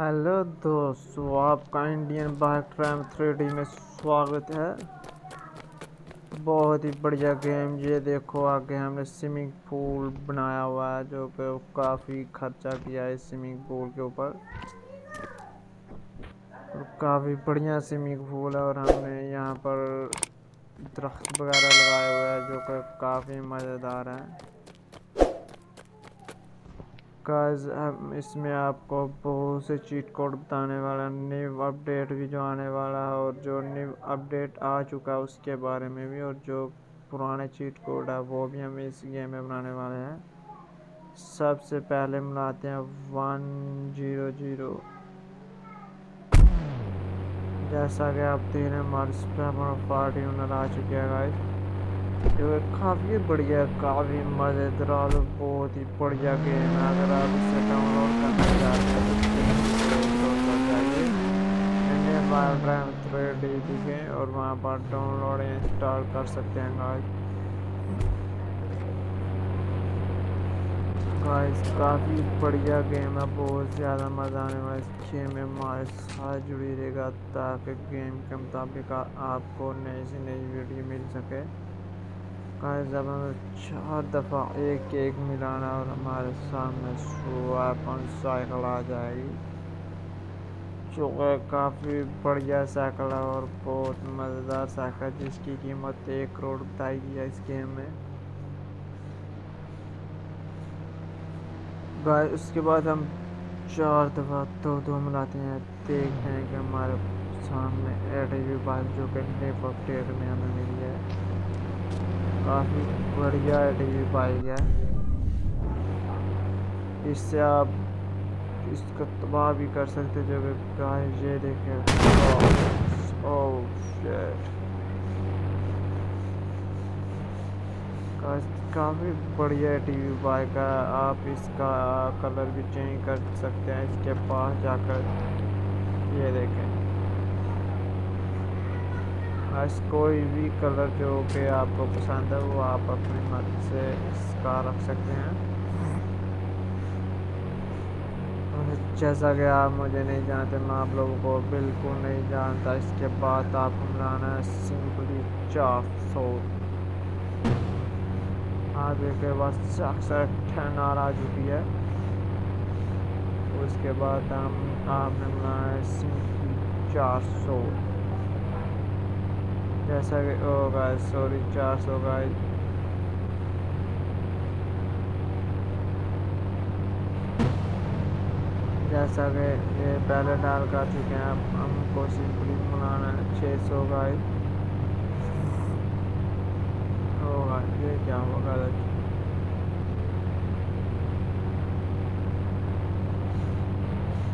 Hello दोस्तों, आपका Indian bike tram three में स्वागत है। बहुत ही बढ़िया गेम, ये देखो आगे हमने स्विमिंग पूल बनाया हुआ है, जो कि काफ़ी खर्चा किया है स्विमिंग पूल के ऊपर। और काफ़ी बढ़िया स्विमिंग पूल है, और हमने यहाँ पर दरख्त वगैरह लगाए हुए हैं, जो कि काफ़ी मज़ेदार है। गाइस इसमें आपको बहुत से चीट कोड बताने वाला न्यू अपडेट भी जो आने वाला है और जो न्यू अपडेट आ चुका है उसके बारे में भी और जो पुराने चीट कोड है वो भी हम इस गेम में बनाने वाले हैं। सबसे पहले बनाते हैं वन ज़ीरो ज़ीरो जैसा कि आप तीन हमारे स्पैमर पार्टी आ चुके हैं गाइस काफ़ी बढ़िया, काफ़ी मज़ेदार, बहुत ही बढ़िया गेम है। अगर आप इसे डाउनलोड करना चाहते हैं तो थ्री डी और वहाँ पर डाउनलोड इंस्टॉल कर सकते हैं गाइस गाइस काफ़ी बढ़िया गेम है, बहुत ज़्यादा मज़ा आने वाला इस गेम में हमारे साथ जुड़ी रहेगा ताकि गेम के मुताबिक आपको नई से नई वीडियो मिल सके। गाइस जब हमें चार दफ़ा एक एक मिलाना और हमारे सामने अपन साइकिल आ जाएगी। जो काफ़ी बढ़िया साइकिल है और बहुत मज़ेदार साइकिल जिसकी कीमत एक करोड़ है इस गेम में। गाइस उसके बाद हम चार दफ़ा दो दो मिलाते हैं। देखते हैं कि हमारे सामने एड बाइक जो कि नेप में हमें मिली है। काफ़ी बढ़िया टीवी बाइक है। इससे आप इसका तबाह भी कर सकते जो कि गाइस ये देखें। काफ़ी बढ़िया टीवी बाइक है आप इसका कलर भी चेंज कर सकते हैं। इसके पास जाकर ये देखें। बस कोई भी कलर जो कि आपको पसंद है, वो आप अपनी मर्ज़ी से इसका रख सकते हैं। जैसा कि आप मुझे नहीं जानते, मैं आप लोगों को बिल्कुल नहीं जानता, इसके बाद आपको मिलाना है सिंपली चार सौ। आगे के अक्सर टेन आ चुकी है। उसके बाद हम, आपने मिलाना है सिंपली चार सौ। जैसा कि होगा सॉरी चार सौ का जैसा कि ये पहले डाल कर चुके हैं अब हमको सिंपली बनाना है छः सौ का होगा ये क्या होगा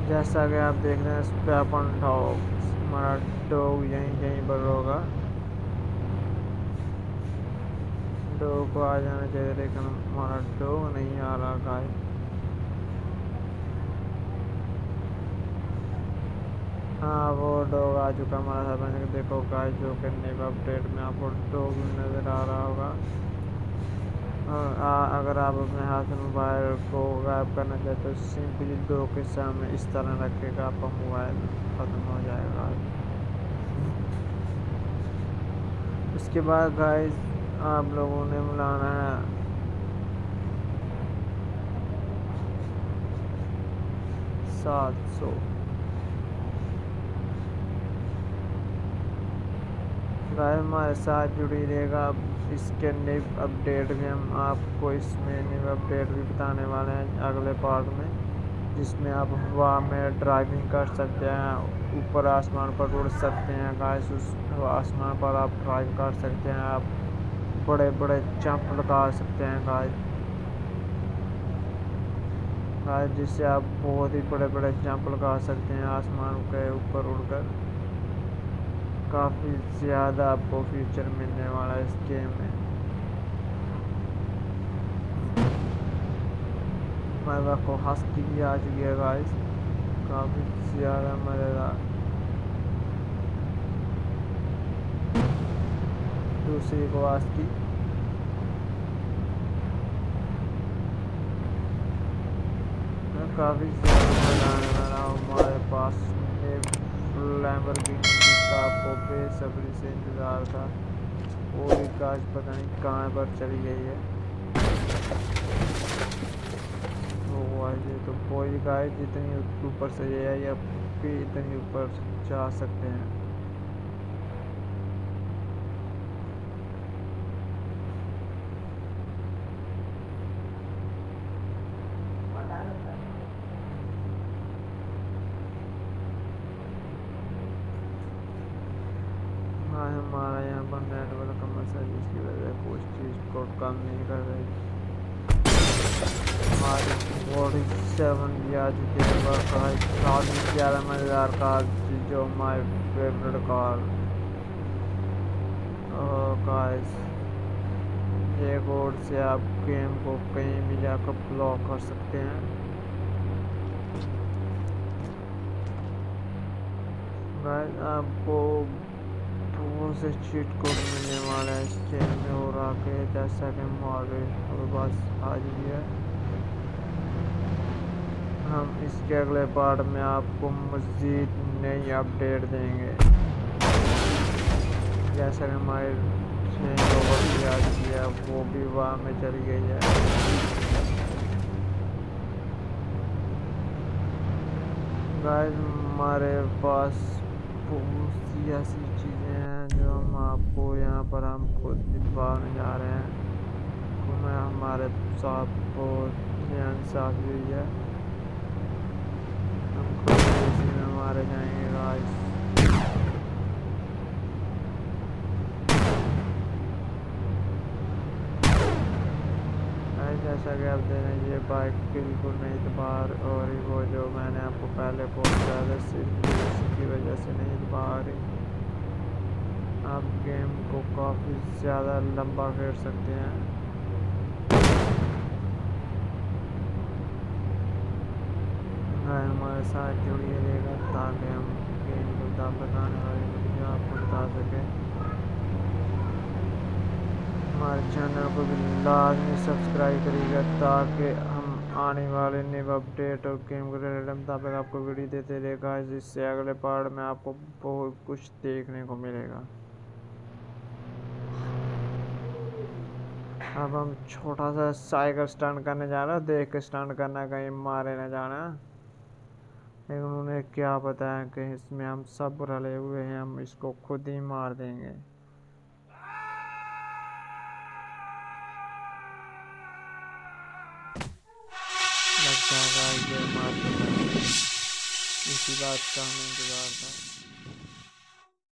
जैसा कि आप देख रहे हैं इस पर अपन हमारा डॉग यहीं यहीं पर होगा डो को आ जाना चाहिए लेकिन हमारा डो नहीं आ रहा गाय। हाँ वो डॉग आ चुका हमारा सामने देखो गाय जो करने का अपडेट में आपको डॉग नज़र आ रहा होगा। और आ, अगर आप अपने हाथ मोबाइल को गायब करना चाहते हो सिंपली दो के सामने इस तरह रखेगा आपका मोबाइल ख़त्म हो जाएगा। उसके बाद गाइस आप लोगों ने मिलाना है। सात सौ। गाय हमारे साथ जुड़ी रहेगा। अब इसके निव अपडेट भी हम आपको इसमें निव अपडेट भी बताने वाले हैं अगले पार्ट में, जिसमें आप हवा में ड्राइविंग कर सकते हैं, ऊपर आसमान पर उड़ सकते हैं गाइस उस आसमान पर आप ड्राइव कर सकते हैं। आप बड़े बड़े जंप लगा सकते हैं गाय गाय जिससे आप बहुत ही बड़े बड़े जंप लगा सकते हैं आसमान के ऊपर उड़कर। काफ़ी ज़्यादा आपको फ्यूचर मिलने वाला है इस गेम में। हमारे को हस्की भी आ चुकी है गाइस काफ़ी ज़्यादा मज़ेदार। दूसरी को की। काफ़ी ज़्यादा मज़ा आने वाला हमारे पास आपको बेसब्री से इंतज़ार था। वो भी काज पता नहीं कहाँ पर चली गई है। तो तो कोई गाय जितनी ऊपर से ये है या इतनी ऊपर जा सकते हैं। हाँ हमारा यहाँ पर नेटवर्क का मसला जिसकी वजह से कुछ चीज़ को कम नहीं कर रही। हमारी फोर्टी सेवन आ है मज़ेदार कार जो फेवरेट कार गाइस ये कोड से आप गेम को कहीं भी जाकर ब्लॉक कर सकते हैं। गाइस आपको बहुत से चीट कोड मिलने वाला है इस में और आके जैसा कि हमारे हमारे पास आ है हम इसके अगले पार्ट में आपको मज़ीद नई अपडेट देंगे। जैसा कि हमारे चेंज ओवर भी आ चुकी है, वो भी वहाँ में चली गई है। गाइस हमारे पास बहुत सी ऐसी चीज़ें जो हम आपको यहाँ पर हम खुद दिखाने जा रहे हैं। तो मैं हमारे बहुत ध्यान साथ हुई है। हम खुद में मारे जाएँगे गाइस जैसा कि आप दे रहे हैं ये बाइक बिल्कुल नहीं दबा और वो जो मैंने आपको पहले बोला था की वजह से नहीं दबा रही। आप गेम को काफ़ी ज़्यादा लंबा खेल सकते हैं। हमारे साथ जुड़िए रहेगा ताकि हम गेम को बताने वाली आपको बता सकें। हमारे चैनल को भी लाजमी सब्सक्राइब करिएगा ताकि हम आने वाले न्यू अपडेट और गेम के रिलेटेड मुताबिक आपको वीडियो देते रहेगा जिससे अगले पार्ट में आपको बहुत कुछ देखने को मिलेगा। अब हम छोटा सा साइकिल स्टैंड करने जा रहे हैं। देख के स्टैंड करना कहीं मारे न जाना। लेकिन उन्हें क्या पता है कि इसमें हम सब रले हुए हैं, हम इसको खुद ही मार देंगे। लगता है ये मार इसी बात का हमें इंतज़ार था